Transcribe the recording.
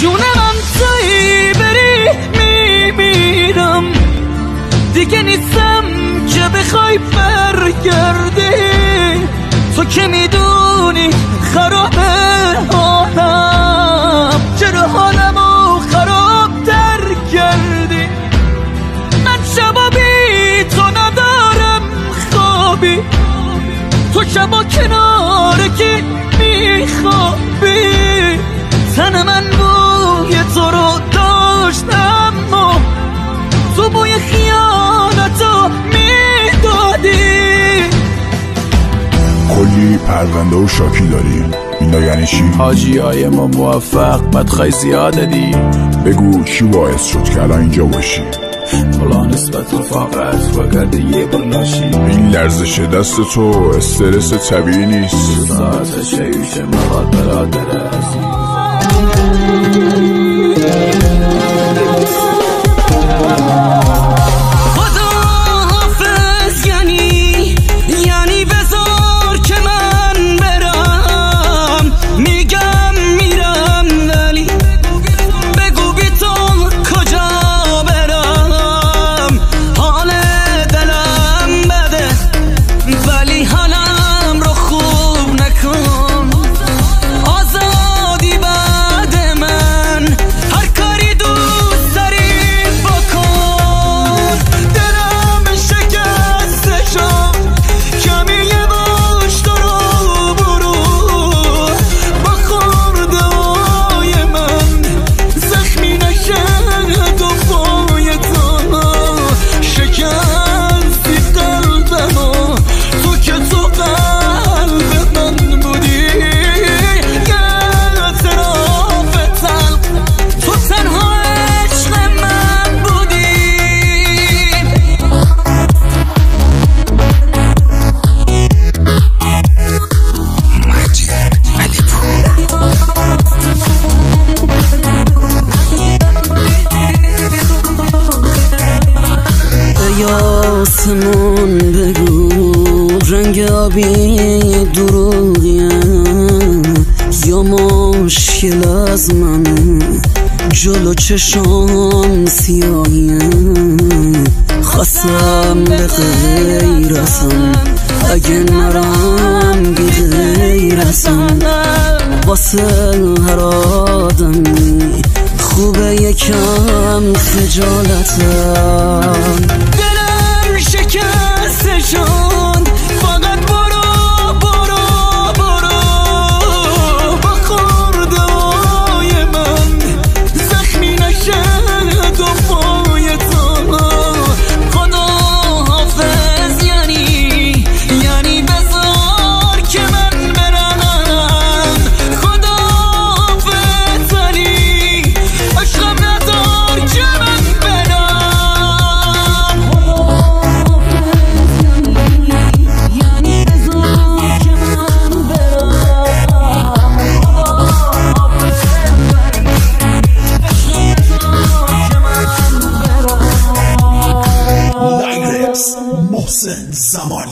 جون من توی بری میمیرم. دیگه نیستم که بخوای برگردی. تو که می‌دونی خرابه حالم. چرا حالمو خراب در کردی؟ من شبا بی تو ندارم خوابی. تو شبا کنار کلی پرونده و شاکی داری. اینا یعنی چی؟ حاجی های ما موفق بدخوای زیاده دی. بگو چی باعث شد که الان اینجا باشی؟ حالا نسبت رفاقت و گرده یه برلاشی این لرزش دست تو استرس طبیعی نیست. ساعت شیوش مقاد برادر آسمون بگو. رنگ آبی دروغیم یا مشکل از منه جلو چشام سیاهیم خواستم به غیرتم اگه نرم بی غیرتم واسه هر آدمی خوبه یکم خجالتم. someone.